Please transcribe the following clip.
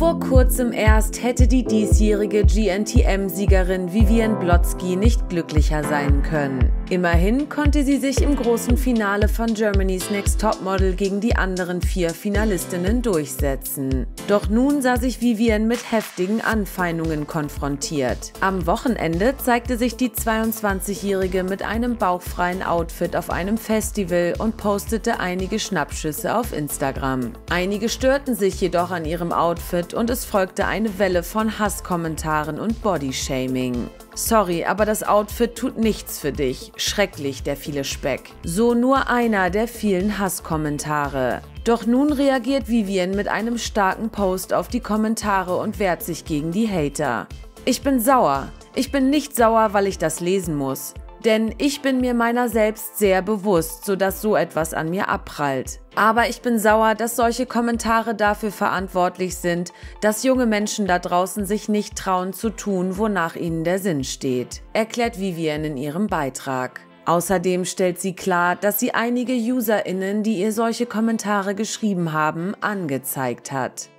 Vor kurzem erst hätte die diesjährige GNTM-Siegerin Vivian Blotzky nicht glücklicher sein können. Immerhin konnte sie sich im großen Finale von Germany's Next Topmodel gegen die anderen vier Finalistinnen durchsetzen. Doch nun sah sich Vivian mit heftigen Anfeindungen konfrontiert. Am Wochenende zeigte sich die 22-Jährige mit einem bauchfreien Outfit auf einem Festival und postete einige Schnappschüsse auf Instagram. Einige störten sich jedoch an ihrem Outfit und es folgte eine Welle von Hasskommentaren und Bodyshaming. Sorry, aber das Outfit tut nichts für dich. Schrecklich, der viele Speck. So nur einer der vielen Hasskommentare. Doch nun reagiert Vivian mit einem starken Post auf die Kommentare und wehrt sich gegen die Hater. Ich bin sauer. Ich bin nicht sauer, weil ich das lesen muss. Denn ich bin mir meiner selbst sehr bewusst, sodass so etwas an mir abprallt. Aber ich bin sauer, dass solche Kommentare dafür verantwortlich sind, dass junge Menschen da draußen sich nicht trauen zu tun, wonach ihnen der Sinn steht, erklärt Vivian in ihrem Beitrag. Außerdem stellt sie klar, dass sie einige UserInnen, die ihr solche Kommentare geschrieben haben, angezeigt hat.